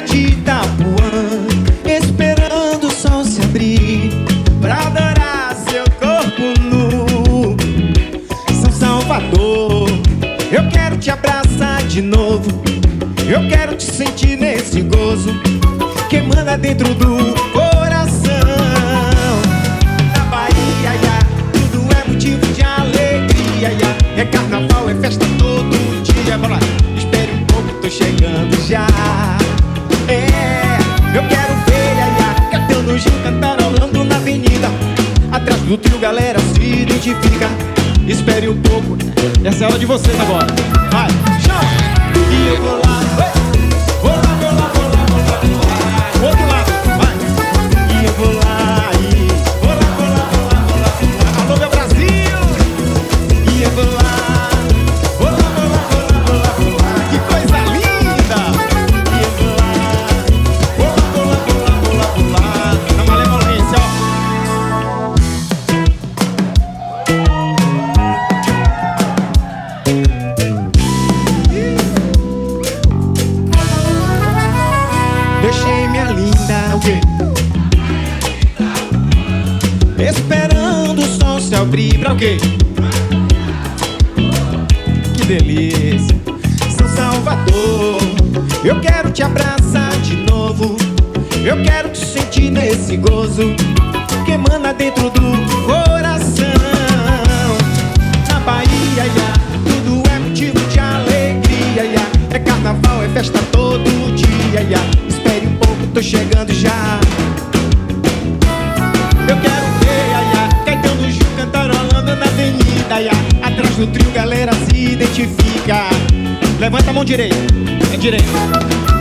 de Itapuã Esperando o sol se abrir Pra adorar seu corpo nu. São Salvador Eu quero te abraçar de novo. Eu quero te sentir nesse gozo Que manda dentro do Atrás do trio, galera se identifica. Espere um pouco, essa é a hora de vocês agora. Vai, Esperando o sol se abrir pra o quê? Que delícia São Salvador Eu quero te abraçar de novo Eu quero te sentir nesse gozo Que emana dentro do coração Na Bahia, ia, tudo é motivo de alegria ia. É carnaval, é festa todo Atrás do trio, galera se identifica. Levanta a mão direita, é direita